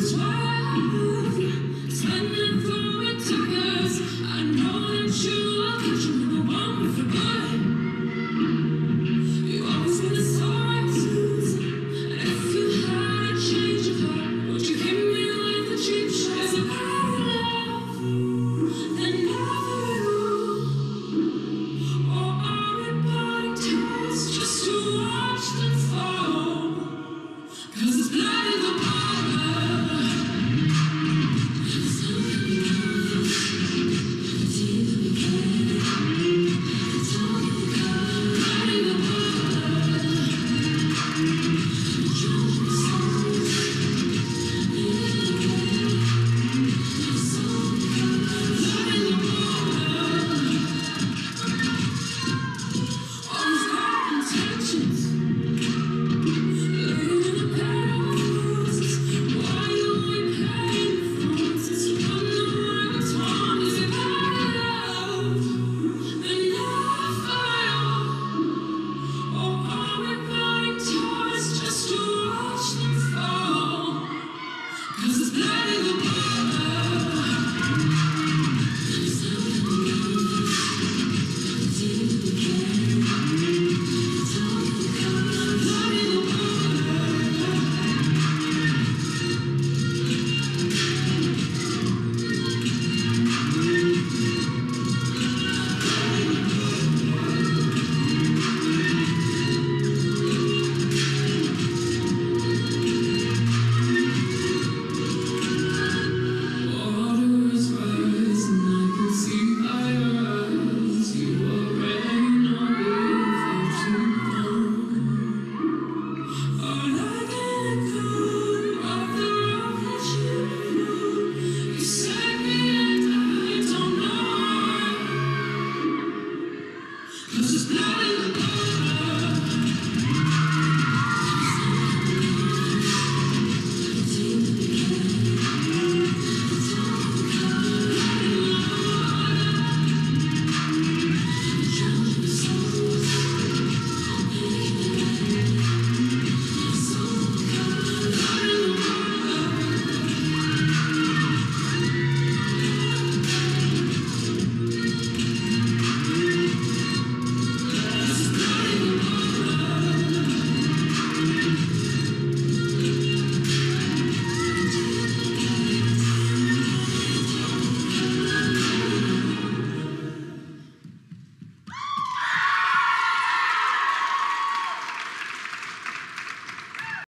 It's time, time Cause it's glorious.